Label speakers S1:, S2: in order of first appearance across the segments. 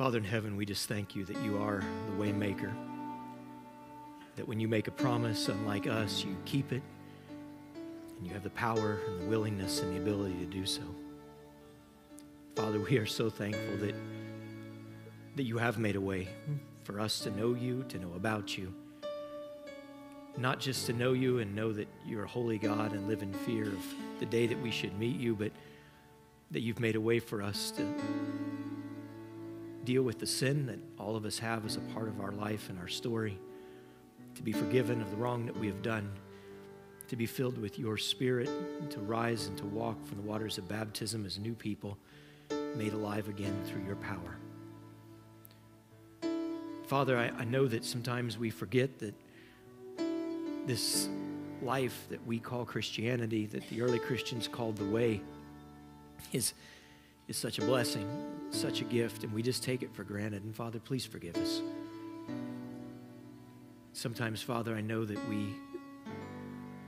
S1: Father in heaven, we just thank you that you are the waymaker. That when you make a promise, unlike us, you keep it, and you have the power and the willingness and the ability to do so. Father, we are so thankful that, that you have made a way for us to know you, to know about you. Not just to know you and know that you're a holy God and live in fear of the day that we should meet you, but that you've made a way for us to deal with the sin that all of us have as a part of our life and our story, to be forgiven of the wrong that we have done, to be filled with your spirit, to rise and to walk from the waters of baptism as new people, made alive again through your power. Father, I, I know that sometimes we forget that this life that we call Christianity, that the early Christians called the way, is, is such a blessing, such a gift, and we just take it for granted. And Father, please forgive us. Sometimes, Father, I know that we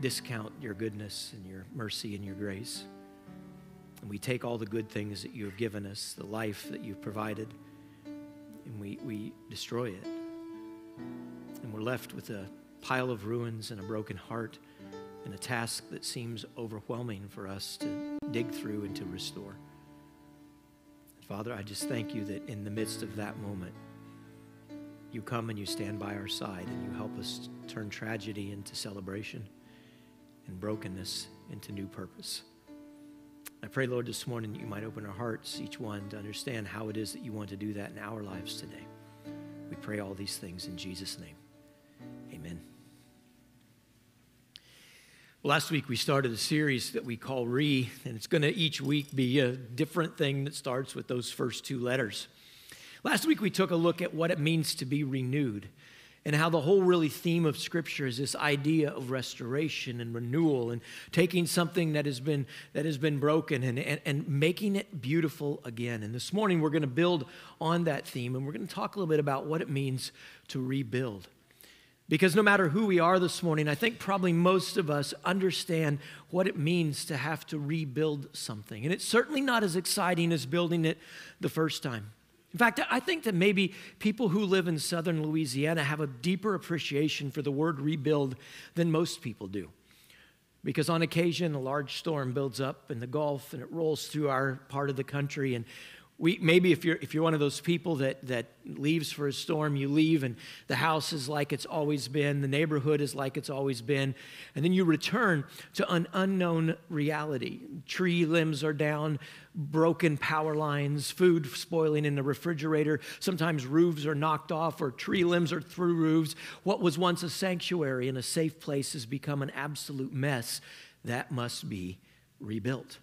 S1: discount your goodness and your mercy and your grace. And we take all the good things that you have given us, the life that you've provided, and we, we destroy it. And we're left with a pile of ruins and a broken heart and a task that seems overwhelming for us to dig through and to restore. Father, I just thank you that in the midst of that moment, you come and you stand by our side and you help us turn tragedy into celebration and brokenness into new purpose. I pray, Lord, this morning that you might open our hearts, each one, to understand how it is that you want to do that in our lives today. We pray all these things in Jesus' name. Last week we started a series that we call Re, and it's going to each week be a different thing that starts with those first two letters. Last week we took a look at what it means to be renewed and how the whole really theme of scripture is this idea of restoration and renewal and taking something that has been that has been broken and, and, and making it beautiful again and this morning we're going to build on that theme and we're going to talk a little bit about what it means to rebuild because no matter who we are this morning i think probably most of us understand what it means to have to rebuild something and it's certainly not as exciting as building it the first time in fact, I think that maybe people who live in southern Louisiana have a deeper appreciation for the word rebuild than most people do. Because on occasion, a large storm builds up in the Gulf and it rolls through our part of the country, and we, maybe if you're, if you're one of those people that, that leaves for a storm, you leave and the house is like it's always been, the neighborhood is like it's always been, and then you return to an unknown reality. Tree limbs are down, broken power lines, food spoiling in the refrigerator, sometimes roofs are knocked off or tree limbs are through roofs. What was once a sanctuary and a safe place has become an absolute mess that must be rebuilt.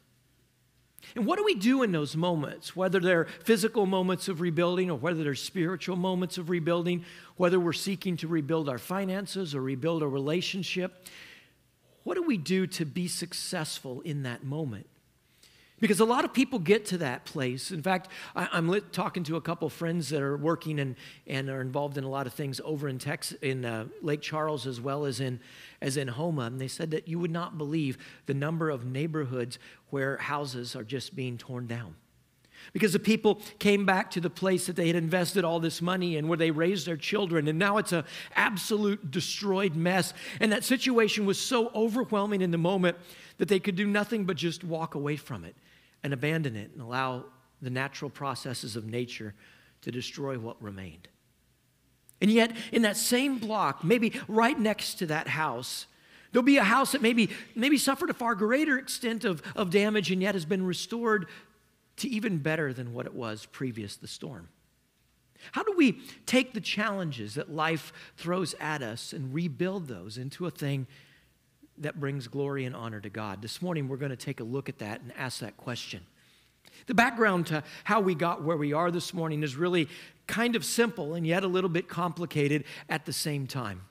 S1: And what do we do in those moments, whether they're physical moments of rebuilding or whether they're spiritual moments of rebuilding, whether we're seeking to rebuild our finances or rebuild a relationship? What do we do to be successful in that moment? Because a lot of people get to that place. In fact, I, am talking to a couple friends that are working and, and are involved in a lot of things over in Texas, in uh, Lake Charles as well as in, as in Houma. And they said that you would not believe the number of neighborhoods where houses are just being torn down. Because the people came back to the place that they had invested all this money in, where they raised their children, and now it's an absolute destroyed mess. And that situation was so overwhelming in the moment that they could do nothing but just walk away from it and abandon it and allow the natural processes of nature to destroy what remained. And yet, in that same block, maybe right next to that house, there'll be a house that maybe, maybe suffered a far greater extent of, of damage and yet has been restored to even better than what it was previous the storm. How do we take the challenges that life throws at us and rebuild those into a thing that brings glory and honor to God. This morning, we're going to take a look at that and ask that question. The background to how we got where we are this morning is really kind of simple and yet a little bit complicated at the same time.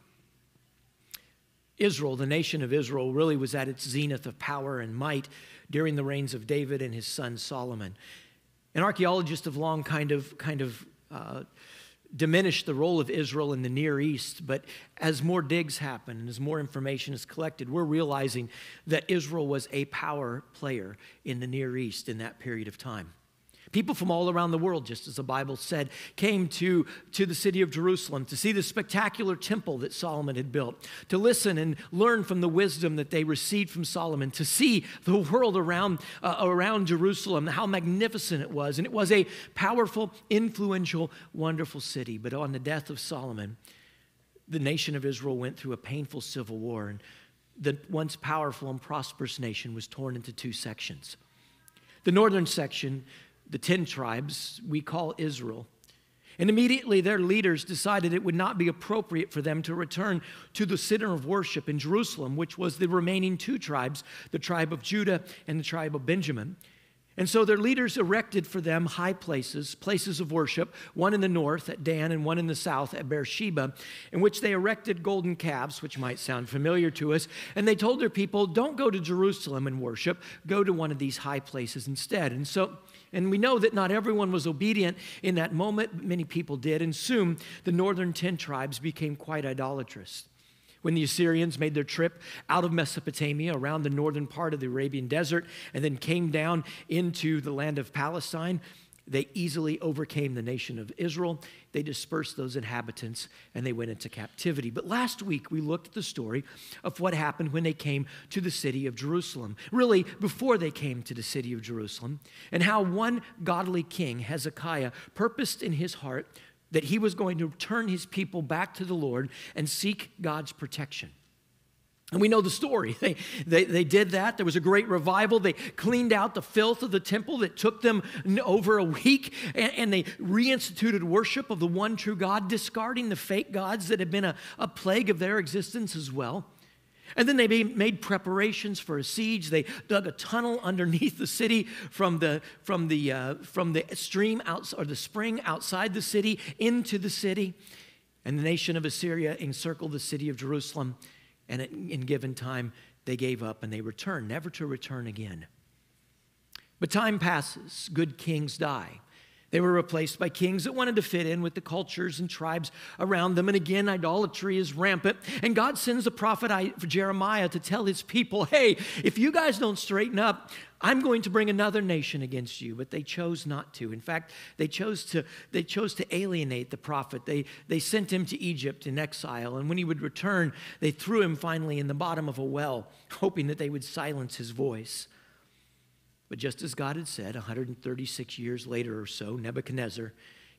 S1: Israel, the nation of Israel, really was at its zenith of power and might during the reigns of David and his son Solomon. And archaeologists have long kind of, kind of uh, diminish the role of Israel in the Near East, but as more digs happen and as more information is collected, we're realizing that Israel was a power player in the Near East in that period of time. People from all around the world, just as the Bible said, came to, to the city of Jerusalem to see the spectacular temple that Solomon had built, to listen and learn from the wisdom that they received from Solomon, to see the world around, uh, around Jerusalem, how magnificent it was. And it was a powerful, influential, wonderful city. But on the death of Solomon, the nation of Israel went through a painful civil war, and the once powerful and prosperous nation was torn into two sections. The northern section the 10 tribes we call Israel. And immediately their leaders decided it would not be appropriate for them to return to the center of worship in Jerusalem, which was the remaining two tribes, the tribe of Judah and the tribe of Benjamin. And so their leaders erected for them high places, places of worship, one in the north at Dan and one in the south at Beersheba, in which they erected golden calves, which might sound familiar to us. And they told their people, don't go to Jerusalem and worship, go to one of these high places instead. And so and we know that not everyone was obedient in that moment, many people did. And soon the northern 10 tribes became quite idolatrous. When the Assyrians made their trip out of Mesopotamia around the northern part of the Arabian desert and then came down into the land of Palestine, they easily overcame the nation of Israel. They dispersed those inhabitants and they went into captivity. But last week we looked at the story of what happened when they came to the city of Jerusalem. Really, before they came to the city of Jerusalem, and how one godly king, Hezekiah, purposed in his heart that he was going to turn his people back to the Lord and seek God's protection. And we know the story. They, they, they did that. There was a great revival. They cleaned out the filth of the temple that took them over a week, and, and, they reinstituted worship of the one true God, discarding the fake gods that had been a, a plague of their existence as well. And then they made preparations for a siege. They dug a tunnel underneath the city from the, from the, uh, from the stream out, or the spring outside the city into the city. And the nation of Assyria encircled the city of Jerusalem and in given time, they gave up and they returned, never to return again. But time passes, good kings die. They were replaced by kings that wanted to fit in with the cultures and tribes around them. And again, idolatry is rampant. And God sends the prophet Jeremiah to tell his people, hey, if you guys don't straighten up, I'm going to bring another nation against you. But they chose not to. In fact, they chose to, they chose to alienate the prophet. They, they sent him to Egypt in exile. And when he would return, they threw him finally in the bottom of a well, hoping that they would silence his voice. But just as God had said, 136 years later or so, Nebuchadnezzar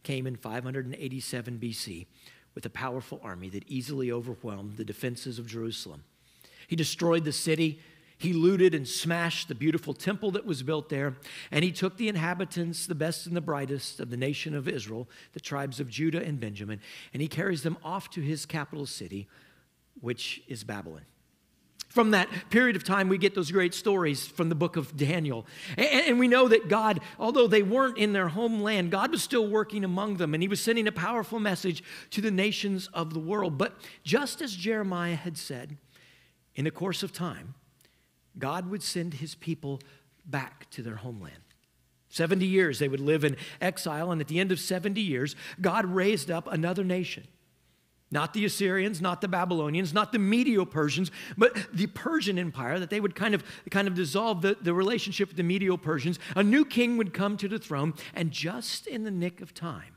S1: came in 587 BC with a powerful army that easily overwhelmed the defenses of Jerusalem. He destroyed the city. He looted and smashed the beautiful temple that was built there, and he took the inhabitants, the best and the brightest of the nation of Israel, the tribes of Judah and Benjamin, and he carries them off to his capital city, which is Babylon. From that period of time, we get those great stories from the book of Daniel. And, we know that God, although they weren't in their homeland, God was still working among them and he was sending a powerful message to the nations of the world. But just as Jeremiah had said, in the course of time, God would send his people back to their homeland. 70 years they would live in exile, and at the end of 70 years, God raised up another nation not the Assyrians, not the Babylonians, not the Medo Persians, but the Persian Empire, that they would kind of, kind of dissolve the, the relationship with the Medo Persians. A new king would come to the throne, and just in the nick of time,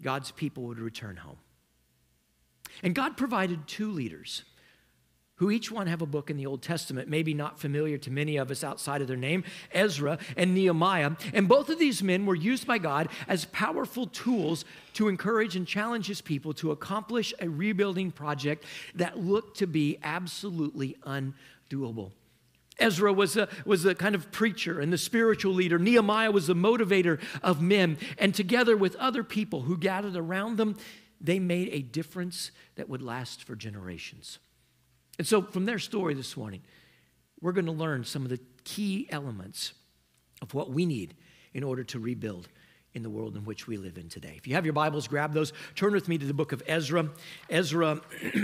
S1: God's people would return home. And God provided two leaders who each one have a book in the Old Testament, maybe not familiar to many of us outside of their name, Ezra and Nehemiah. And both of these men were used by God as powerful tools to encourage and challenge his people to accomplish a rebuilding project that looked to be absolutely undoable. Ezra was a, was a kind of preacher and the spiritual leader. Nehemiah was the motivator of men. And together with other people who gathered around them, they made a difference that would last for generations. And so, from their story this morning, we're going to learn some of the key elements of what we need in order to rebuild in the world in which we live in today. If you have your Bibles, grab those. Turn with me to the book of Ezra. Ezra.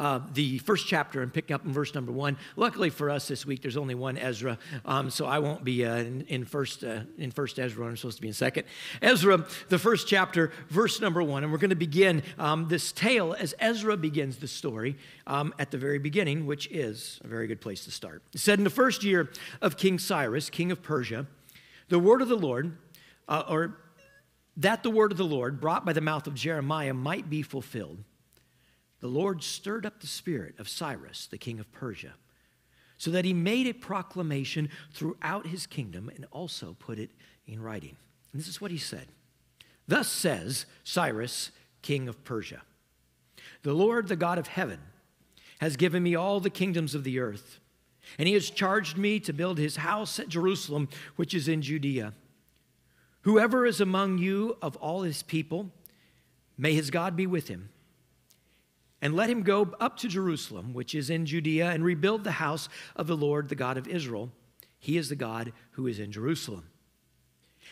S1: uh, the first chapter and pick up in verse number one. Luckily for us this week, there's only one Ezra, um, so I won't be uh, in, in, first uh, in first Ezra. I'm supposed to be in second. Ezra, the first chapter, verse number one, and we're going to begin um, this tale as Ezra begins the story um, at the very beginning, which is a very good place to start. It said in the first year of King Cyrus, king of Persia, the word of the Lord, uh, or that the word of the Lord brought by the mouth of Jeremiah might be fulfilled the Lord stirred up the spirit of Cyrus, the king of Persia, so that he made a proclamation throughout his kingdom and also put it in writing. And this is what he said Thus says Cyrus, king of Persia The Lord, the God of heaven, has given me all the kingdoms of the earth, and he has charged me to build his house at Jerusalem, which is in Judea. Whoever is among you of all his people, may his God be with him and let him go up to Jerusalem, which is in Judea, and rebuild the house of the Lord, the God of Israel. He is the God who is in Jerusalem.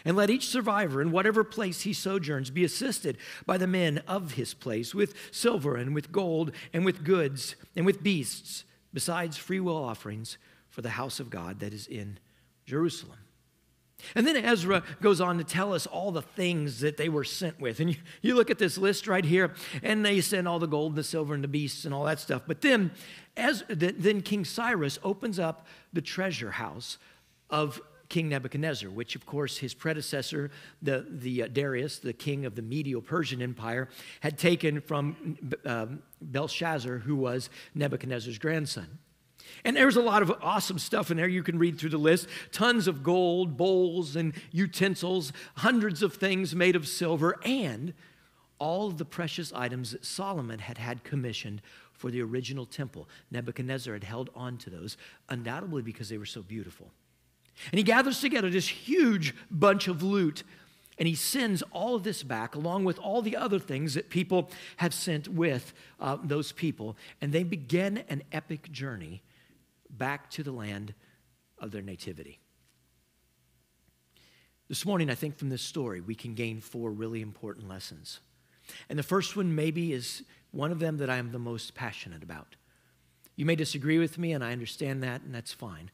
S1: And let each survivor in whatever place he sojourns be assisted by the men of his place with silver and with gold and with goods and with beasts, besides freewill offerings for the house of God that is in Jerusalem. And then Ezra goes on to tell us all the things that they were sent with. And you, you, look at this list right here, and they send all the gold and the silver and the beasts and all that stuff. But then, as, then King Cyrus opens up the treasure house of King Nebuchadnezzar, which, of course, his predecessor, the, the uh, Darius, the king of the Medo Persian Empire, had taken from um, Belshazzar, who was Nebuchadnezzar's grandson. And there's a lot of awesome stuff in there. You can read through the list tons of gold, bowls, and utensils, hundreds of things made of silver, and all of the precious items that Solomon had had commissioned for the original temple. Nebuchadnezzar had held on to those, undoubtedly because they were so beautiful. And he gathers together this huge bunch of loot and he sends all of this back along with all the other things that people have sent with uh, those people. And they begin an epic journey back to the land of their nativity. This morning, I think from this story, we can gain four really important lessons. And the first one, maybe, is one of them that I am the most passionate about. You may disagree with me, and I understand that, and that's fine.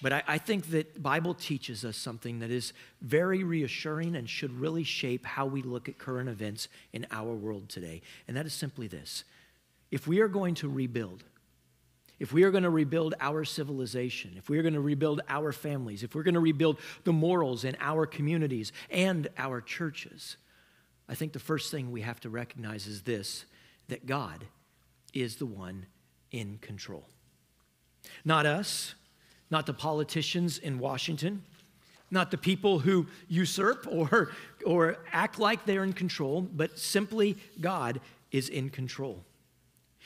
S1: But I, I, think that Bible teaches us something that is very reassuring and should really shape how we look at current events in our world today. And that is simply this. If we are going to rebuild, if we are going to rebuild our civilization, if we are going to rebuild our families, if we're going to rebuild the morals in our communities and our churches, I think the first thing we have to recognize is this that God is the one in control. Not us, not the politicians in Washington, not the people who usurp or, or act like they're in control, but simply God is in control.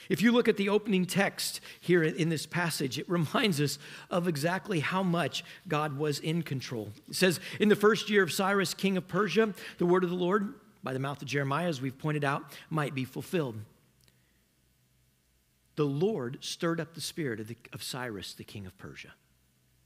S1: If you look at the opening text here in this passage, it reminds us of exactly how much God was in control. It says, In the first year of Cyrus, king of Persia, the word of the Lord, by the mouth of Jeremiah, as we've pointed out, might be fulfilled. The Lord stirred up the spirit of, the, of Cyrus, the king of Persia.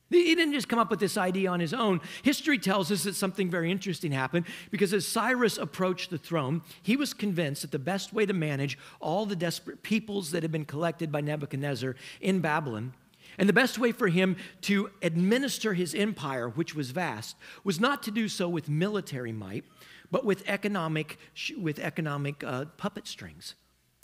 S1: He didn't just come up with this idea on his own. History tells us that something very interesting happened because as Cyrus approached the throne, he was convinced that the best way to manage all the desperate peoples that had been collected by Nebuchadnezzar in Babylon and the best way for him to administer his empire, which was vast, was not to do so with military might, but with economic, with economic uh, puppet strings.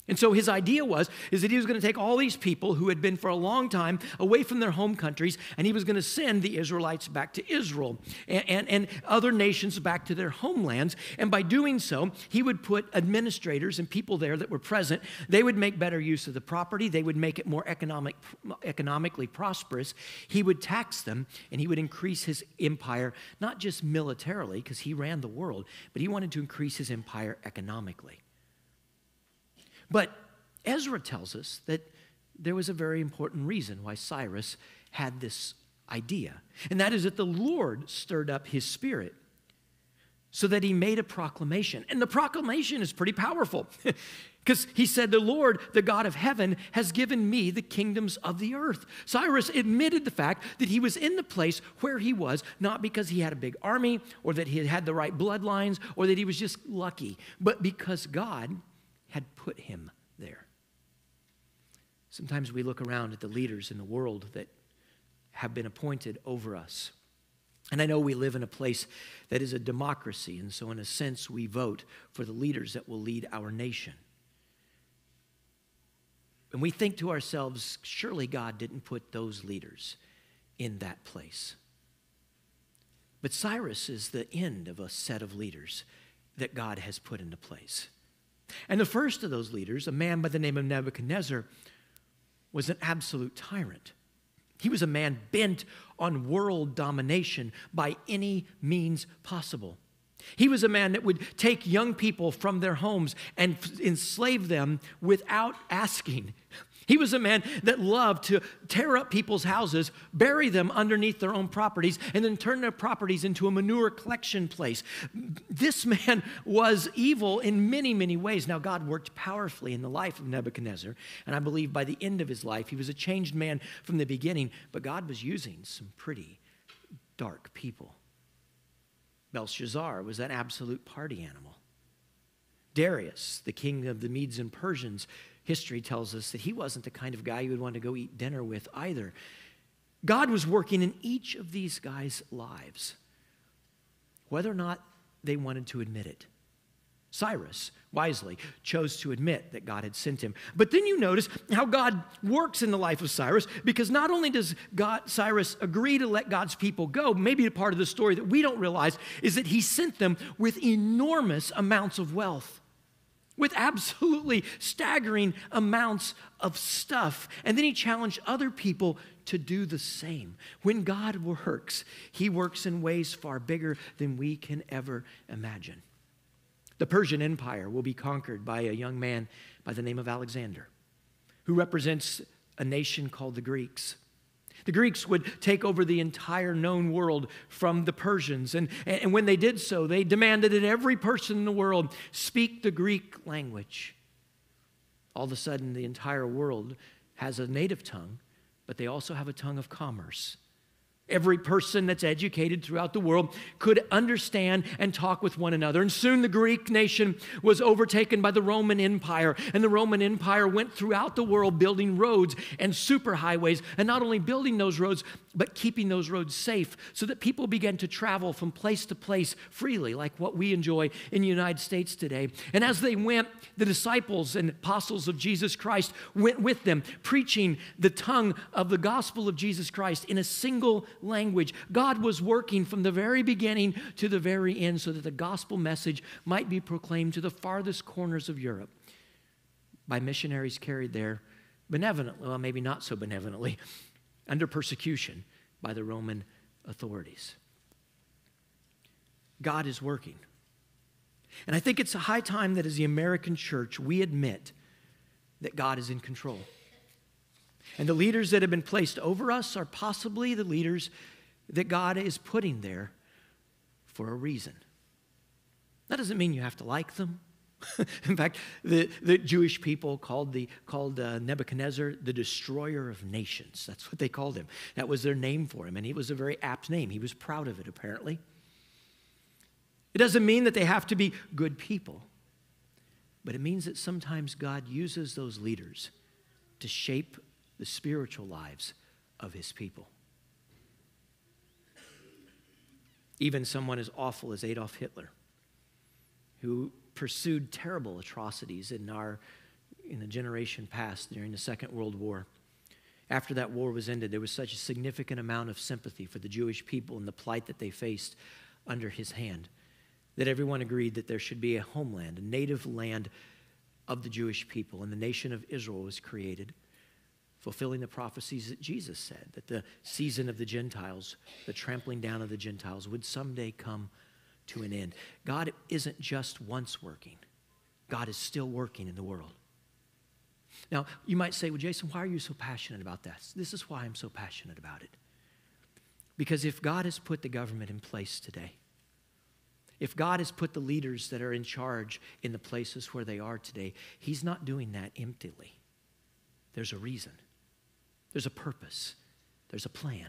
S1: And so his idea was is that he was going to take all these people who had been for a long time away from their home countries and he was going to send the Israelites back to Israel and, and, and, other nations back to their homelands. And by doing so, he would put administrators and people there that were present. They would make better use of the property. They would make it more economic, economically prosperous. He would tax them and he would increase his empire, not just militarily, because he ran the world, but he wanted to increase his empire economically. But Ezra tells us that there was a very important reason why Cyrus had this idea, and that is that the Lord stirred up his spirit so that he made a proclamation. And the proclamation is pretty powerful. Because he said, The Lord, the God of heaven, has given me the kingdoms of the earth. Cyrus admitted the fact that he was in the place where he was, not because he had a big army or that he had the right bloodlines or that he was just lucky, but because God had put him there. Sometimes we look around at the leaders in the world that have been appointed over us. And I know we live in a place that is a democracy, and so in a sense, we vote for the leaders that will lead our nation. And we think to ourselves, surely God didn't put those leaders in that place. But Cyrus is the end of a set of leaders that God has put into place. And the first of those leaders, a man by the name of Nebuchadnezzar, was an absolute tyrant. He was a man bent on world domination by any means possible. He was a man that would take young people from their homes and enslave them without asking. He was a man that loved to tear up people's houses, bury them underneath their own properties, and then turn their properties into a manure collection place. This man was evil in many, many ways. Now, God worked powerfully in the life of Nebuchadnezzar, and I believe by the end of his life, he was a changed man from the beginning, but God was using some pretty dark people. Belshazzar was an absolute party animal. Darius, the king of the Medes and Persians, history tells us that he wasn't the kind of guy you would want to go eat dinner with either. God was working in each of these guys' lives, whether or not they wanted to admit it. Cyrus, wisely, chose to admit that God had sent him. But then you notice how God works in the life of Cyrus, because not only does God, Cyrus agree to let God's people go, maybe a part of the story that we don't realize is that he sent them with enormous amounts of wealth with absolutely staggering amounts of stuff. And then he challenged other people to do the same. When God works, he works in ways far bigger than we can ever imagine. The Persian Empire will be conquered by a young man by the name of Alexander, who represents a nation called the Greeks. The Greeks would take over the entire known world from the Persians. And, and when they did so, they demanded that every person in the world speak the Greek language. All of a sudden, the entire world has a native tongue, but they also have a tongue of commerce. Every person that's educated throughout the world could understand and talk with one another. And soon the Greek nation was overtaken by the Roman Empire. And the Roman Empire went throughout the world building roads and superhighways. And not only building those roads, but keeping those roads safe so that people began to travel from place to place freely, like what we enjoy in the United States today. And as they went, the disciples and apostles of Jesus Christ went with them, preaching the tongue of the gospel of Jesus Christ in a single language. God was working from the very beginning to the very end so that the gospel message might be proclaimed to the farthest corners of Europe by missionaries carried there benevolently, well, maybe not so benevolently, under persecution by the Roman authorities. God is working. And I think it's a high time that as the American church, we admit that God is in control. And the leaders that have been placed over us are possibly the leaders that God is putting there for a reason. That doesn't mean you have to like them. In fact, the, the Jewish people called, the, called uh, Nebuchadnezzar the destroyer of nations. That's what they called him. That was their name for him, and it was a very apt name. He was proud of it, apparently. It doesn't mean that they have to be good people, but it means that sometimes God uses those leaders to shape the spiritual lives of his people. Even someone as awful as Adolf Hitler, who pursued terrible atrocities in our in the generation past during the Second World War. After that war was ended, there was such a significant amount of sympathy for the Jewish people and the plight that they faced under his hand that everyone agreed that there should be a homeland, a native land of the Jewish people, and the nation of Israel was created fulfilling the prophecies that Jesus said that the season of the Gentiles, the trampling down of the Gentiles, would someday come to an end. God isn't just once working, God is still working in the world. Now, you might say, well, Jason, why are you so passionate about this? This is why I'm so passionate about it. Because if God has put the government in place today, if God has put the leaders that are in charge in the places where they are today, He's not doing that emptily. There's a reason. There's a purpose, there's a plan.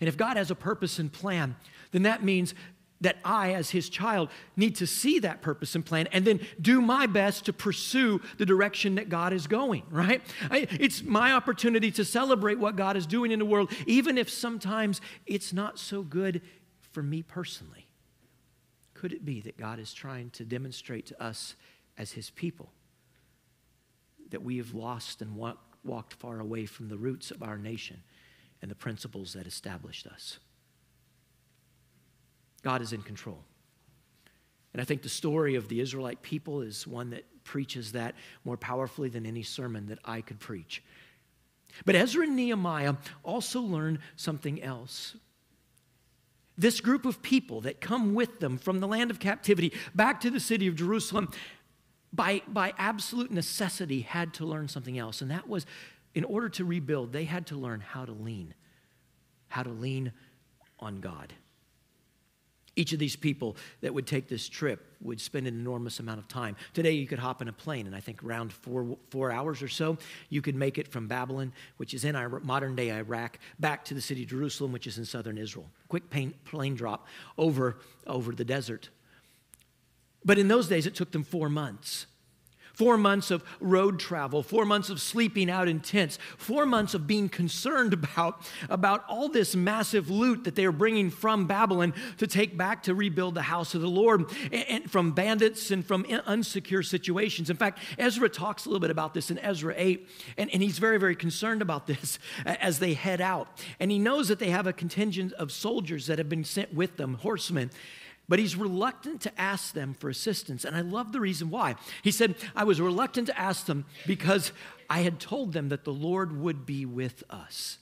S1: And if God has a purpose and plan, then that means that I, as his child, need to see that purpose and plan and then do my best to pursue the direction that God is going, right? I, it's my opportunity to celebrate what God is doing in the world, even if sometimes it's not so good for me personally. Could it be that God is trying to demonstrate to us as his people that we have lost and walk, walked far away from the roots of our nation and the principles that established us? God is in control. And I think the story of the Israelite people is one that preaches that more powerfully than any sermon that I could preach. But Ezra and Nehemiah also learn something else. This group of people that come with them from the land of captivity back to the city of Jerusalem, by, by absolute necessity, had to learn something else. And that was in order to rebuild, they had to learn how to lean, how to lean on God. Each of these people that would take this trip would spend an enormous amount of time. Today, you could hop in a plane, and I think around four, four hours or so, you could make it from Babylon, which is in modern day Iraq, back to the city of Jerusalem, which is in southern Israel. Quick plane drop over, over the desert. But in those days, it took them four months. Four months of road travel, four months of sleeping out in tents, four months of being concerned about, about all this massive loot that they were bringing from Babylon to take back to rebuild the house of the Lord and, and from bandits and from unsecure situations. In fact, Ezra talks a little bit about this in Ezra 8, and, and he's very, very concerned about this as they head out. And he knows that they have a contingent of soldiers that have been sent with them, horsemen. But he's reluctant to ask them for assistance. And I love the reason why. He said, I was reluctant to ask them because I had told them that the Lord would be with us.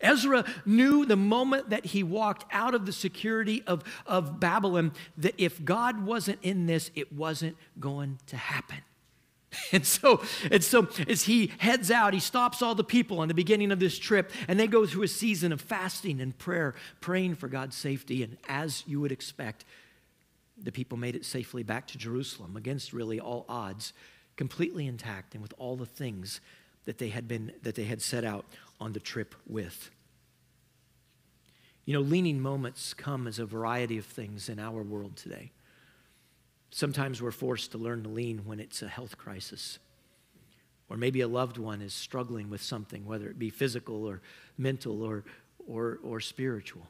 S1: Ezra knew the moment that he walked out of the security of, of Babylon that if God wasn't in this, it wasn't going to happen. And so, and so as he heads out, he stops all the people on the beginning of this trip, and they go through a season of fasting and prayer, praying for God's safety. And as you would expect, the people made it safely back to Jerusalem against really all odds, completely intact and with all the things that they had been that they had set out on the trip with. You know, leaning moments come as a variety of things in our world today. Sometimes we're forced to learn to lean when it's a health crisis. Or maybe a loved one is struggling with something, whether it be physical or mental or, or, or spiritual.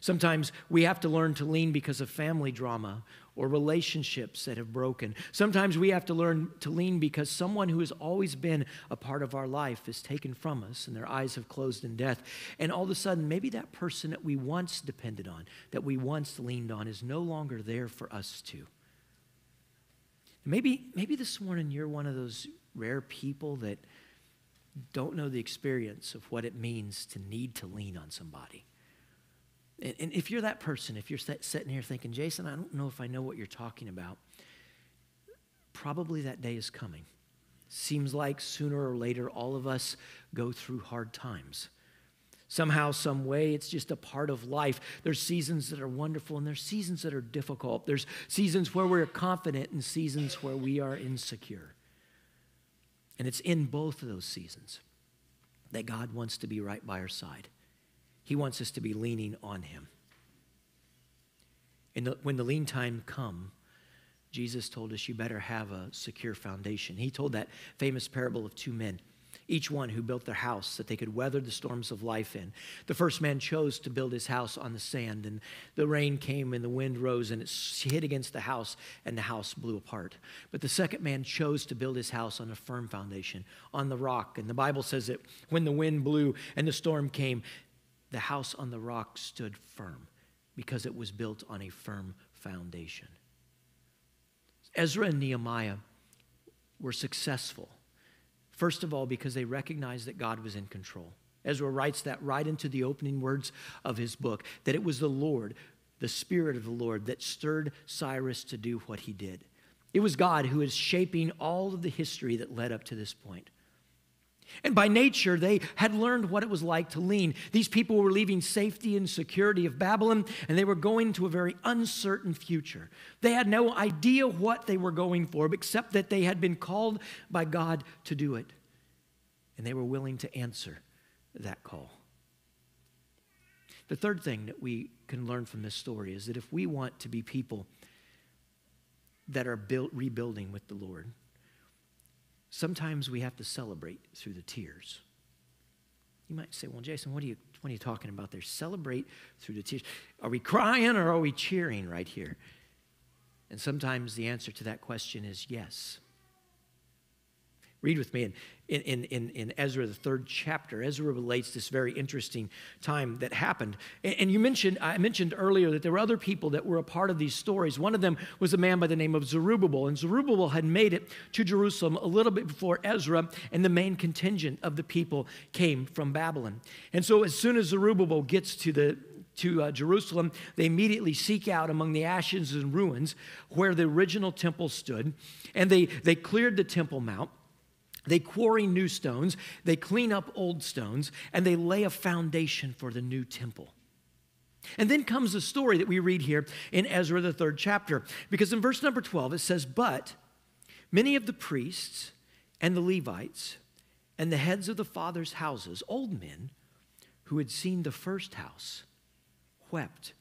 S1: Sometimes we have to learn to lean because of family drama or relationships that have broken. Sometimes we have to learn to lean because someone who has always been a part of our life is taken from us and their eyes have closed in death. And all of a sudden, maybe that person that we once depended on, that we once leaned on, is no longer there for us to. Maybe, maybe this morning you're one of those rare people that don't know the experience of what it means to need to lean on somebody. And, and if you're that person, if you're sitting here thinking, Jason, I don't know if I know what you're talking about, probably that day is coming. Seems like sooner or later all of us go through hard times. Somehow, some way, it's just a part of life. There's seasons that are wonderful and there's seasons that are difficult. There's seasons where we're confident and seasons where we are insecure. And it's in both of those seasons that God wants to be right by our side. He wants us to be leaning on Him. And the, when the lean time come, Jesus told us you better have a secure foundation. He told that famous parable of two men each one who built their house that they could weather the storms of life in. The first man chose to build his house on the sand, and the rain came and the wind rose and it hit against the house, and the house blew apart. But the second man chose to build his house on a firm foundation, on the rock. And the Bible says that when the wind blew and the storm came, the house on the rock stood firm because it was built on a firm foundation. Ezra and Nehemiah were successful First of all, because they recognized that God was in control. Ezra writes that right into the opening words of his book that it was the Lord, the Spirit of the Lord, that stirred Cyrus to do what he did. It was God who is shaping all of the history that led up to this point. And by nature, they had learned what it was like to lean. These people were leaving safety and security of Babylon, and they were going to a very uncertain future. They had no idea what they were going for, except that they had been called by God to do it. And they were willing to answer that call. The third thing that we can learn from this story is that if we want to be people that are built, rebuilding with the Lord, sometimes we have to celebrate through the tears. You might say, well, Jason, what are you, what are you talking about there? Celebrate through the tears. Are we crying or are we cheering right here? And sometimes the answer to that question is yes. Read with me in, in, in, in Ezra, the third chapter. Ezra relates this very interesting time that happened. And you mentioned, I mentioned earlier that there were other people that were a part of these stories. One of them was a man by the name of Zerubbabel. And Zerubbabel had made it to Jerusalem a little bit before Ezra, and the main contingent of the people came from Babylon. And so as soon as Zerubbabel gets to the to uh, Jerusalem, they immediately seek out among the ashes and ruins where the original temple stood, and they, they cleared the Temple Mount. They quarry new stones, they clean up old stones, and they lay a foundation for the new temple. And then comes the story that we read here in Ezra, the third chapter, because in verse number 12 it says, But many of the priests and the Levites and the heads of the fathers' houses, old men who had seen the first house, wept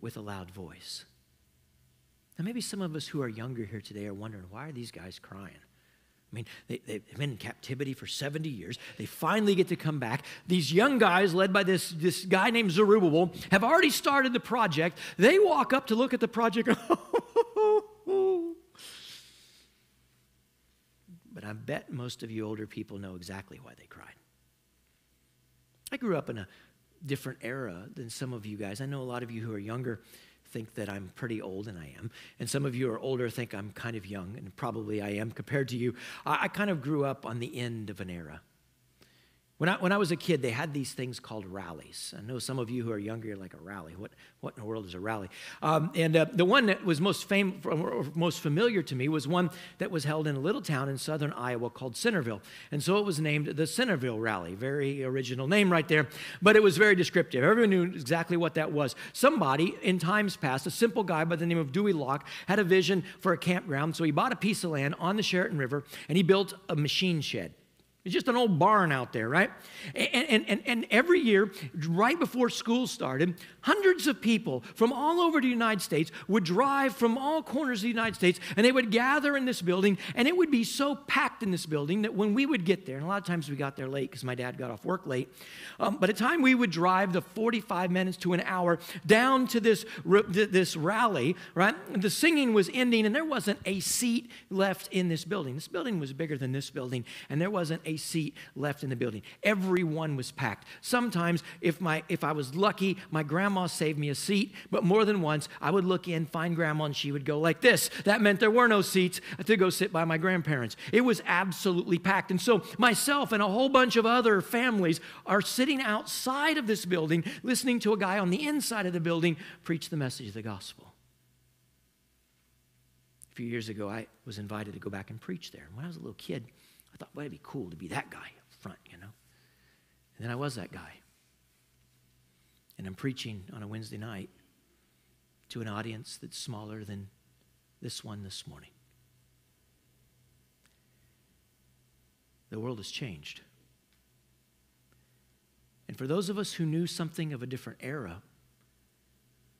S1: with a loud voice. Now, maybe some of us who are younger here today are wondering, why are these guys crying? I mean, they, they've been in captivity for 70 years. They finally get to come back. These young guys, led by this, this guy named Zerubbabel, have already started the project. They walk up to look at the project. but I bet most of you older people know exactly why they cried. I grew up in a different era than some of you guys. I know a lot of you who are younger think that I'm pretty old, and I am. And some of you are older think I'm kind of young, and probably I am compared to you. I, I kind of grew up on the end of an era. When I, when I was a kid, they had these things called rallies. I know some of you who are younger, you're like, a rally. What, what in the world is a rally? Um, and uh, the one that was most, fam- most familiar to me was one that was held in a little town in southern Iowa called Centerville. And so it was named the Centerville Rally. Very original name right there, but it was very descriptive. Everyone knew exactly what that was. Somebody in times past, a simple guy by the name of Dewey Locke, had a vision for a campground. So he bought a piece of land on the Chariton River and he built a machine shed. It's just an old barn out there, right? And, and, and, every year, right before school started, hundreds of people from all over the United States would drive from all corners of the United States and they would gather in this building. And it would be so packed in this building that when we would get there, and a lot of times we got there late because my dad got off work late, um, by the time we would drive the 45 minutes to an hour down to this, this rally, right, the singing was ending and there wasn't a seat left in this building. This building was bigger than this building, and there wasn't a seat left in the building. Everyone was packed. Sometimes, if, my, if I was lucky, my grandma saved me a seat, but more than once, I would look in, find grandma, and she would go like this. That meant there were no seats to go sit by my grandparents. It was absolutely packed. And so, myself and a whole bunch of other families are sitting outside of this building, listening to a guy on the inside of the building preach the message of the gospel. A few years ago, I was invited to go back and preach there. And when I was a little kid, I thought, well, it'd be cool to be that guy up front, you know? And then I was that guy. And I'm preaching on a Wednesday night to an audience that's smaller than this one this morning. The world has changed. And for those of us who knew something of a different era,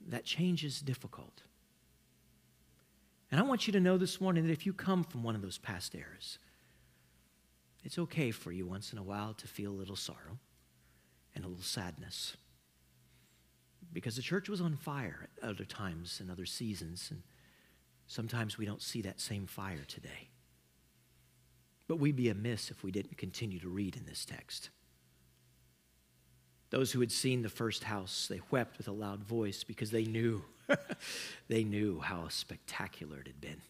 S1: that change is difficult. And I want you to know this morning that if you come from one of those past eras, it's okay for you once in a while to feel a little sorrow and a little sadness. Because the church was on fire at other times and other seasons, and sometimes we don't see that same fire today. But we'd be amiss if we didn't continue to read in this text. Those who had seen the first house, they wept with a loud voice because they knew, they knew how spectacular it had been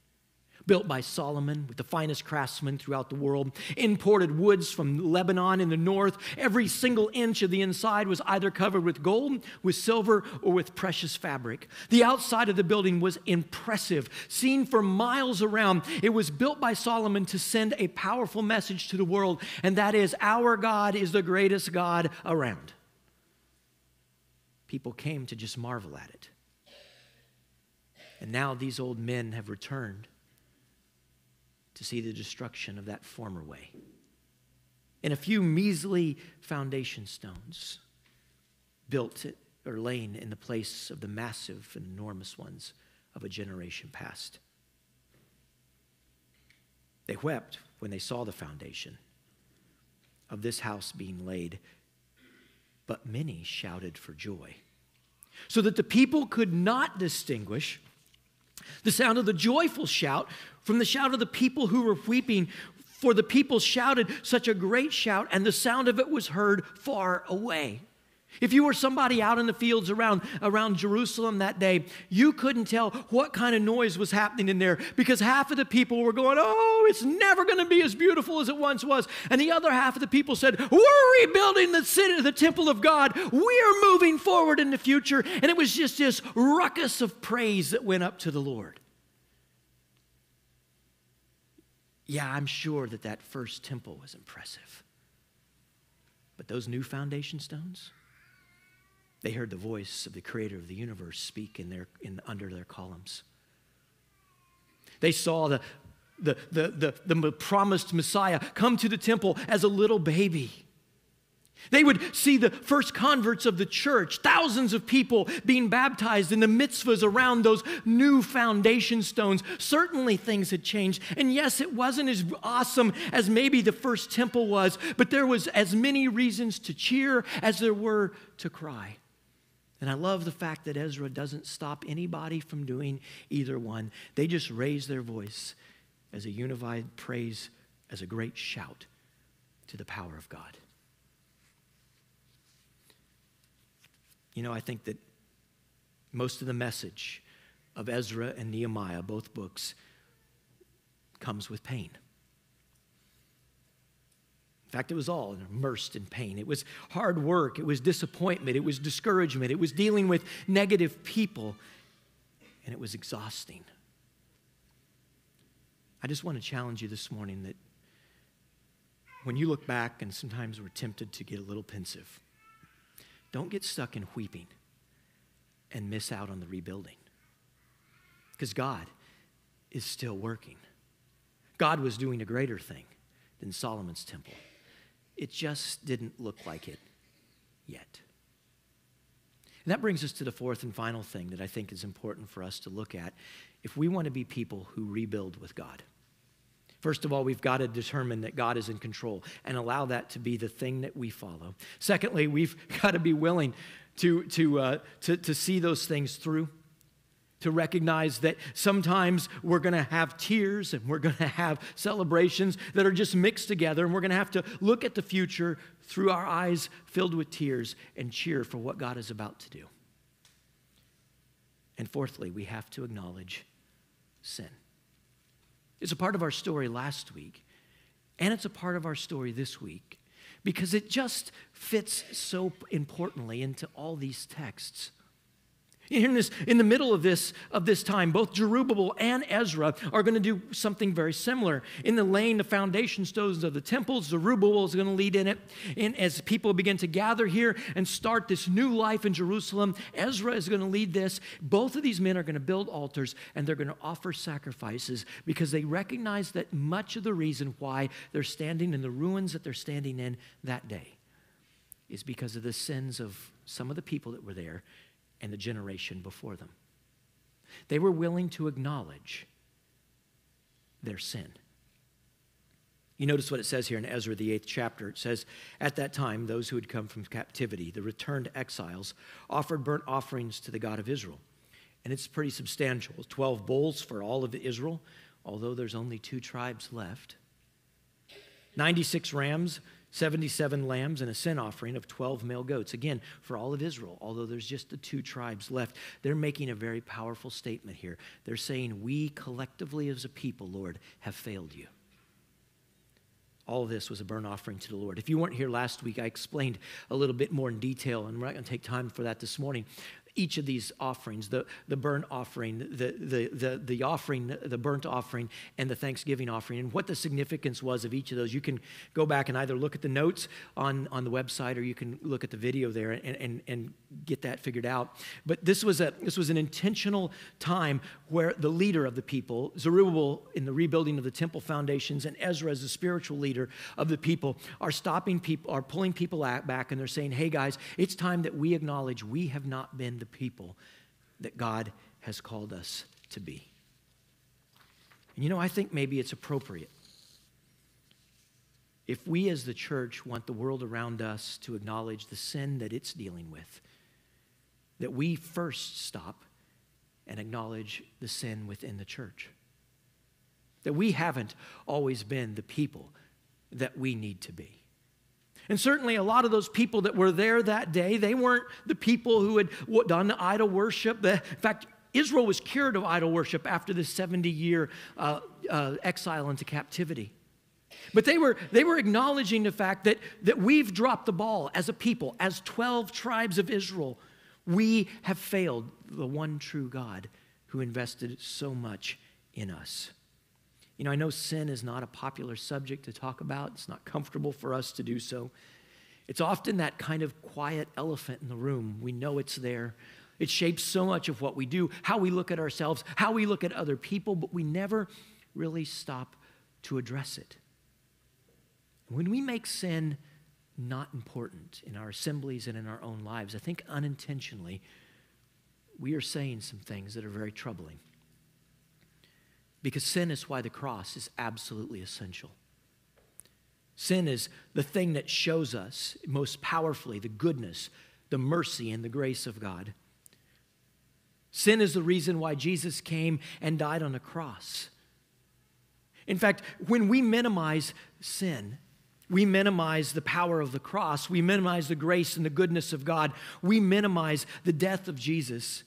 S1: built by Solomon with the finest craftsmen throughout the world, imported woods from Lebanon in the north. Every single inch of the inside was either covered with gold, with silver, or with precious fabric. The outside of the building was impressive, seen for miles around. It was built by Solomon to send a powerful message to the world, and that is our God is the greatest God around. People came to just marvel at it. And now these old men have returned to see the destruction of that former way. In a few measly foundation stones built or lain in the place of the massive and enormous ones of a generation past. They wept when they saw the foundation of this house being laid, but many shouted for joy, so that the people could not distinguish the sound of the joyful shout from the shout of the people who were weeping. For the people shouted such a great shout, and the sound of it was heard far away. If you were somebody out in the fields around, around Jerusalem that day, you couldn't tell what kind of noise was happening in there because half of the people were going, Oh, it's never going to be as beautiful as it once was. And the other half of the people said, We're rebuilding the city, the temple of God. We're moving forward in the future. And it was just this ruckus of praise that went up to the Lord. Yeah, I'm sure that that first temple was impressive. But those new foundation stones, they heard the voice of the creator of the universe speak in their, in, under their columns. They saw the, the, the, the, the promised Messiah come to the temple as a little baby. They would see the first converts of the church, thousands of people being baptized in the mikvahs around those new foundation stones. Certainly things had changed. And yes, it wasn't as awesome as maybe the first temple was, but there was as many reasons to cheer as there were to cry. And I love the fact that Ezra doesn't stop anybody from doing either one. They just raise their voice as a unified praise, as a great shout to the power of God. You know, I think that most of the message of Ezra and Nehemiah, both books, comes with pain. In fact, it was all immersed in pain. It was hard work, it was disappointment, it was discouragement, it was dealing with negative people, and it was exhausting. I just want to challenge you this morning that when you look back and sometimes we're tempted to get a little pensive, don't get stuck in weeping and miss out on the rebuilding. Because God is still working. God was doing a greater thing than Solomon's temple. It just didn't look like it yet. And that brings us to the fourth and final thing that I think is important for us to look at if we want to be people who rebuild with God. First of all, we've got to determine that God is in control and allow that to be the thing that we follow. Secondly, we've got to be willing to, to, uh, to, to see those things through to recognize that sometimes we're going to have tears and we're going to have celebrations that are just mixed together, and we're going to have to look at the future through our eyes filled with tears and cheer for what God is about to do. And fourthly, we have to acknowledge sin. It's a part of our story last week, and it's a part of our story this week because it just fits so importantly into all these texts. In, this, in the middle of this, of this time, both Zerubbabel and Ezra are going to do something very similar. In the laying the foundation stones of the temple, Zerubbabel is going to lead in it. And as people begin to gather here and start this new life in Jerusalem, Ezra is going to lead this. Both of these men are going to build altars and they're going to offer sacrifices because they recognize that much of the reason why they're standing in the ruins that they're standing in that day is because of the sins of some of the people that were there and the generation before them. They were willing to acknowledge their sin. You notice what it says here in Ezra, the eighth chapter. It says, At that time, those who had come from captivity, the returned exiles, offered burnt offerings to the God of Israel. And it's pretty substantial 12 bulls for all of Israel, although there's only two tribes left, 96 rams 77 lambs and a sin offering of 12 male goats. Again, for all of Israel, although there's just the two tribes left, they're making a very powerful statement here. They're saying, We collectively as a people, Lord, have failed you. All of this was a burnt offering to the Lord. If you weren't here last week, I explained a little bit more in detail, and we're not going to take time for that this morning each of these offerings the, the burnt offering, the, the, the, the offering, the burnt offering, and the Thanksgiving offering, and what the significance was of each of those. You can go back and either look at the notes on, on the website or you can look at the video there and, and, and get that figured out. But this was, a, this was an intentional time where the leader of the people, Zerubbabel in the rebuilding of the temple foundations, and Ezra as the spiritual leader of the people, are stopping people, are pulling people back, and they're saying, hey guys, it's time that we acknowledge we have not been the people that God has called us to be. And you know, I think maybe it's appropriate. If we as the church want the world around us to acknowledge the sin that it's dealing with, that we first stop and acknowledge the sin within the church. That we haven't always been the people that we need to be. And certainly, a lot of those people that were there that day, they weren't the people who had done idol worship. in fact, Israel was cured of idol worship after the 70 year uh, uh, exile into captivity. But they were, they were acknowledging the fact that, that we've dropped the ball as a people, as 12 tribes of Israel. We have failed the one true God who invested so much in us. You know, I know sin is not a popular subject to talk about, it's not comfortable for us to do so. It's often that kind of quiet elephant in the room. We know it's there. It shapes so much of what we do, how we look at ourselves, how we look at other people, but we never really stop to address it. When we make sin not important in our assemblies and in our own lives, I think unintentionally, we are saying some things that are very troubling. Because sin is why the cross is absolutely essential. Sin is the thing that shows us most powerfully the goodness, the mercy, and the grace of God. Sin is the reason why Jesus came and died on a cross. In fact, when we minimize sin, we minimize the power of the cross, we minimize the grace and the goodness of God, we minimize the death of Jesus,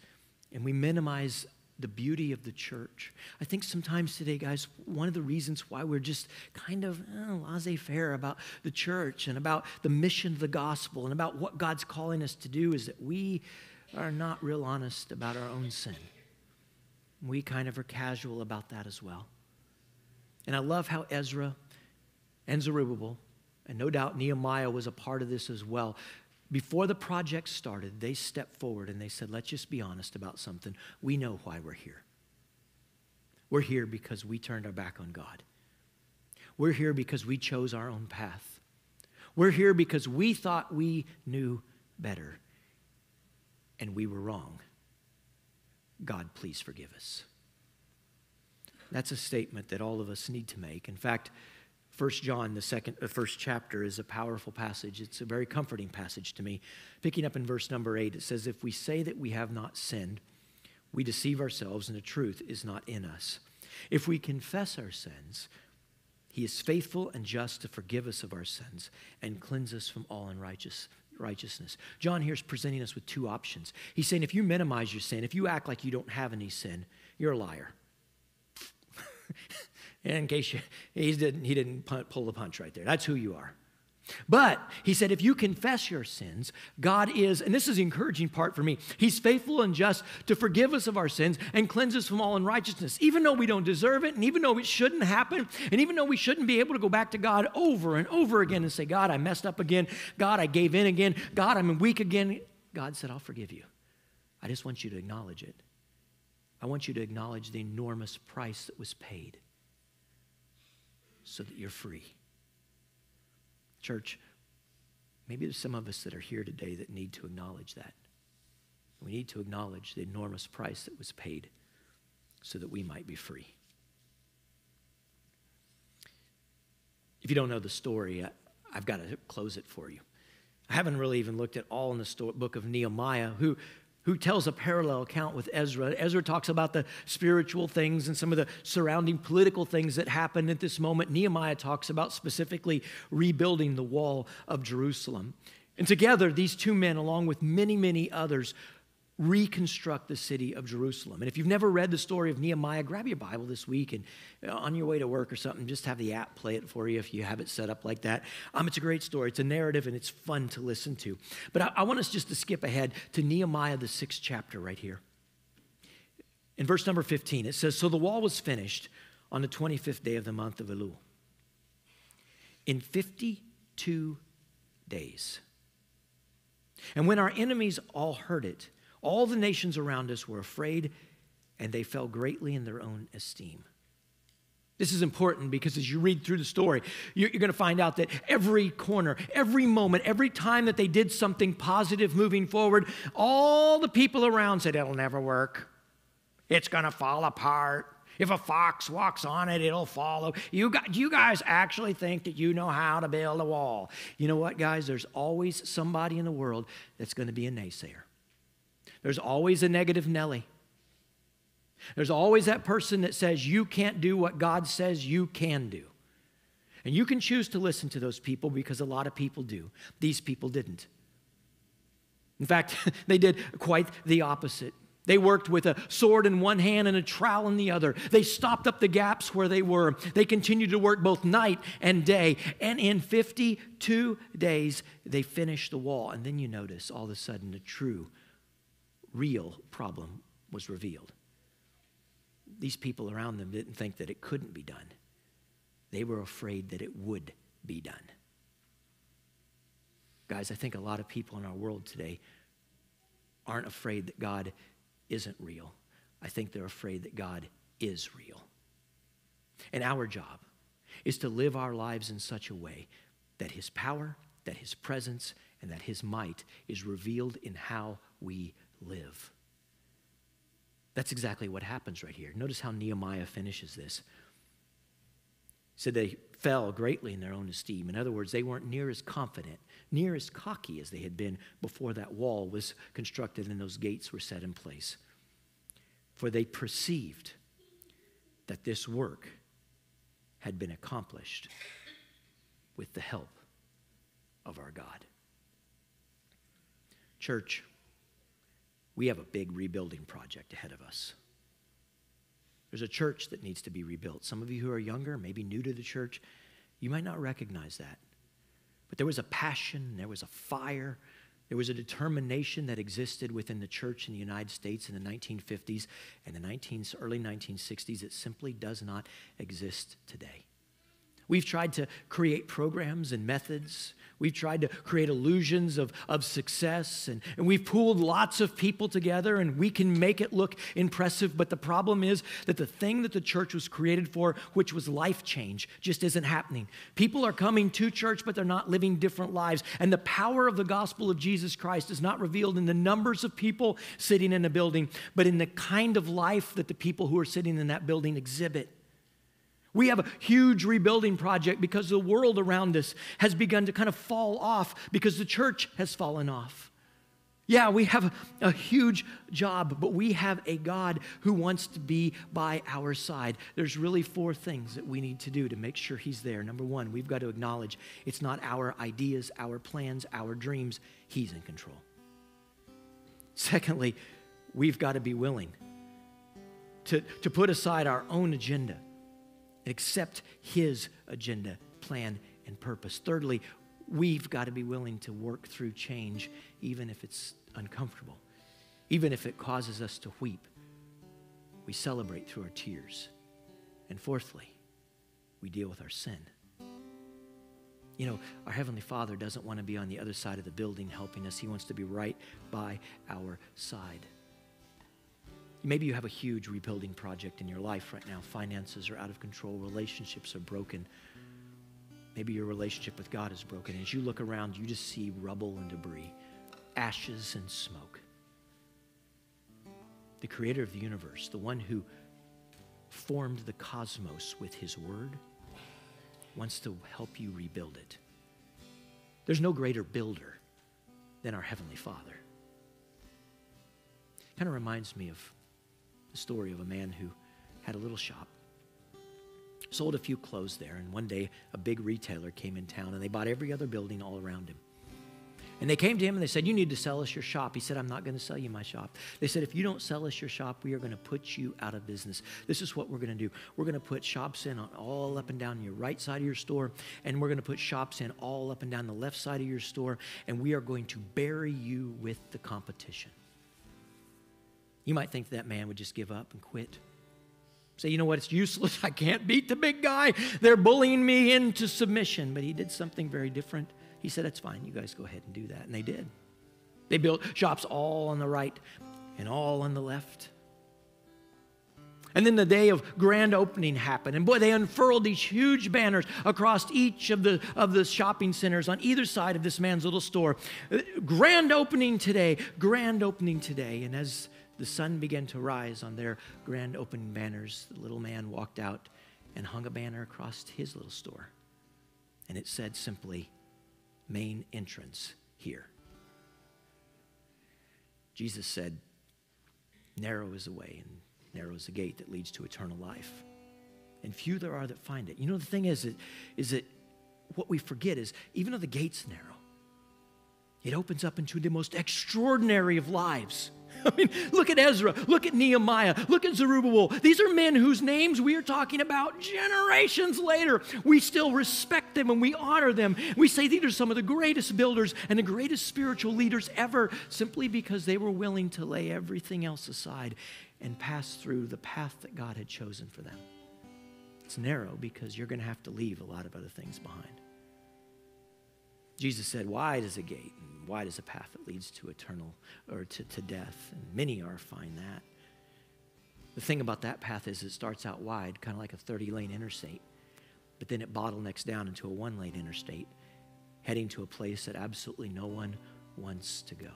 S1: and we minimize the beauty of the church. I think sometimes today, guys, one of the reasons why we're just kind of eh, laissez faire about the church and about the mission of the gospel and about what God's calling us to do is that we are not real honest about our own sin. We kind of are casual about that as well. And I love how Ezra and Zerubbabel, and no doubt Nehemiah was a part of this as well, before the project started, they stepped forward and they said, Let's just be honest about something. We know why we're here. We're here because we turned our back on God. We're here because we chose our own path. We're here because we thought we knew better and we were wrong. God, please forgive us. That's a statement that all of us need to make. In fact, First John, the second, the first chapter, is a powerful passage. It's a very comforting passage to me. Picking up in verse number eight, it says, If we say that we have not sinned, we deceive ourselves, and the truth is not in us. If we confess our sins, he is faithful and just to forgive us of our sins and cleanse us from all unrighteousness righteousness. John here is presenting us with two options. He's saying if you minimize your sin, if you act like you don't have any sin, you're a liar. in case you, he didn't, he didn't pull the punch right there. That's who you are. But he said, if you confess your sins, God is, and this is the encouraging part for me, He's faithful and just to forgive us of our sins and cleanse us from all unrighteousness. Even though we don't deserve it, and even though it shouldn't happen, and even though we shouldn't be able to go back to God over and over again and say, God, I messed up again. God, I gave in again. God, I'm weak again. God said, I'll forgive you. I just want you to acknowledge it. I want you to acknowledge the enormous price that was paid so that you're free. Church, maybe there's some of us that are here today that need to acknowledge that. We need to acknowledge the enormous price that was paid so that we might be free. If you don't know the story, I've got to close it for you. I haven't really even looked at all in the book of Nehemiah, who who tells a parallel account with Ezra. Ezra talks about the spiritual things and some of the surrounding political things that happened at this moment. Nehemiah talks about specifically rebuilding the wall of Jerusalem. And together, these two men, along with many, many others, reconstruct the city of Jerusalem. And if you've never read the story of Nehemiah, grab your Bible this week and on your way to work or something, just have the app play it for you if you have it set up like that. Um, it's a great story. It's a narrative and it's fun to listen to. But I, I want us just to skip ahead to Nehemiah, the sixth chapter, right here. In verse number 15, it says So the wall was finished on the 25th day of the month of Elul. In 52 days. And when our enemies all heard it, all the nations around us were afraid and they fell greatly in their own esteem. This is important because as you read through the story, you're, going to find out that every corner, every moment, every time that they did something positive moving forward, all the people around said, It'll never work. It's going to fall apart. If a fox walks on it, it'll follow. You, got, you guys actually think that you know how to build a wall. You know what, guys? There's always somebody in the world that's going to be a naysayer. There's always a negative Nelly. There's always that person that says you can't do what God says you can do. And you can choose to listen to those people because a lot of people do. These people didn't. In fact, they did quite the opposite. They worked with a sword in one hand and a trowel in the other. They stopped up the gaps where they were. They continued to work both night and day. And in 52 days, they finished the wall. And then you notice all of a sudden the true real problem was revealed. These people around them didn't think that it couldn't be done, they were afraid that it would be done. Guys, I think a lot of people in our world today aren't afraid that God isn't real. I think they're afraid that God is real. And our job is to live our lives in such a way that His power, that His presence, and that His might is revealed in how we live. That's exactly what happens right here. Notice how Nehemiah finishes this. He said they fell greatly in their own esteem. In other words, they weren't near as confident, near as cocky as they had been before that wall was constructed and those gates were set in place. For they perceived that this work had been accomplished with the help of our God. Church, we have a big rebuilding project ahead of us. There's a church that needs to be rebuilt. Some of you who are younger, maybe new to the church, you might not recognize that. But there was a passion, there was a fire, there was a determination that existed within the church in the United States in the 1950s and the 19, early 1960s that simply does not exist today. We've tried to create programs and methods We've tried to create illusions of, of success, and, and we've pooled lots of people together, and we can make it look impressive. But the problem is that the thing that the church was created for, which was life change, just isn't happening. People are coming to church, but they're not living different lives. And the power of the gospel of Jesus Christ is not revealed in the numbers of people sitting in a building, but in the kind of life that the people who are sitting in that building exhibit. We have a huge rebuilding project because the world around us has begun to kind of fall off because the church has fallen off. Yeah, we have a, huge job, but we have a God who wants to be by our side. There's really four things that we need to do to make sure He's there. Number one, we've got to acknowledge it's not our ideas, our plans, our dreams. He's in control. Secondly, we've got to be willing to, to put aside our own agenda accept His agenda, plan, and purpose. Thirdly, we've got to be willing to work through change, even if it's uncomfortable, even if it causes us to weep. We celebrate through our tears. And fourthly, we deal with our sin. You know, our Heavenly Father doesn't want to be on the other side of the building helping us, He wants to be right by our side. Maybe you have a huge rebuilding project in your life right now. Finances are out of control, relationships are broken. Maybe your relationship with God is broken. As you look around, you just see rubble and debris, ashes and smoke. The creator of the universe, the one who formed the cosmos with his word, wants to help you rebuild it. There's no greater builder than our Heavenly Father. Kind of reminds me of the story of a man who had a little shop, sold a few clothes there, and one day a big retailer came in town and they bought every other building all around him. And they came to him and they said, You need to sell us your shop. He said, I'm not going to sell you my shop. They said, If you don't sell us your shop, we are going to put you out of business. This is what we're going to do. We're going to put shops in on all up and down your right side of your store, and we're going to put shops in all up and down the left side of your store, and we are going to bury you with the competition. You might think that man would just give up and quit. Say, you know what, it's useless. I can't beat the big guy. They're bullying me into submission. But he did something very different. He said, It's fine. You guys go ahead and do that. And they did. They built shops all on the right and all on the left. And then the day of grand opening happened. And boy, they unfurled these huge banners across each of the, of the shopping centers on either side of this man's little store. Uh, grand opening today, grand opening today. And as the sun began to rise on their grand open banners, the little man walked out and hung a banner across his little store. And it said simply, main entrance here. Jesus said, Narrow is the way and narrow is the gate that leads to eternal life. And few there are that find it. You know, the thing is, that, is that what we forget is even though the gate's narrow, it opens up into the most extraordinary of lives. I mean, look at Ezra, look at Nehemiah, look at Zerubbabel. These are men whose names we are talking about generations later. We still respect them and we honor them. We say these are some of the greatest builders and the greatest spiritual leaders ever simply because they were willing to lay everything else aside and pass through the path that God had chosen for them. It's narrow because you're going to have to leave a lot of other things behind. Jesus said, Wide is a gate and wide is a path that leads to eternal or to, to death, and many are find that. The thing about that path is it starts out wide, kind of like a 30 lane interstate, but then it bottlenecks down into a one lane interstate, heading to a place that absolutely no one wants to go.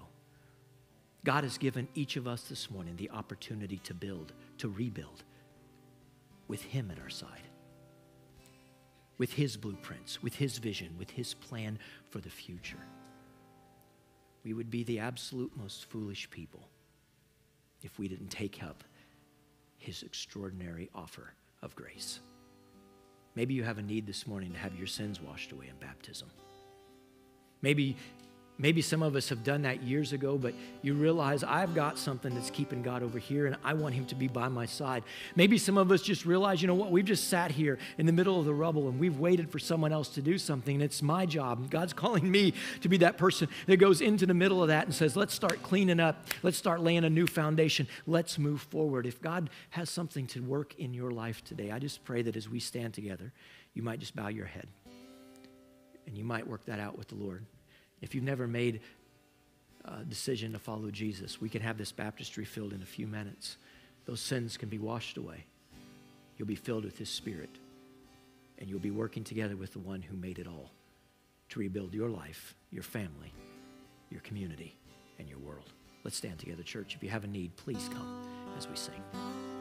S1: God has given each of us this morning the opportunity to build, to rebuild, with Him at our side, with His blueprints, with His vision, with His plan for the future we would be the absolute most foolish people if we didn't take up his extraordinary offer of grace. Maybe you have a need this morning to have your sins washed away in baptism. Maybe Maybe some of us have done that years ago, but you realize I've got something that's keeping God over here and I want Him to be by my side. Maybe some of us just realize, you know what, we've just sat here in the middle of the rubble and we've waited for someone else to do something and it's my job. God's calling me to be that person that goes into the middle of that and says, let's start cleaning up, let's start laying a new foundation, let's move forward. If God has something to work in your life today, I just pray that as we stand together, you might just bow your head and you might work that out with the Lord. If you've never made a decision to follow Jesus, we can have this baptistry filled in a few minutes. Those sins can be washed away. You'll be filled with His Spirit, and you'll be working together with the one who made it all to rebuild your life, your family, your community, and your world. Let's stand together, church. If you have a need, please come as we sing.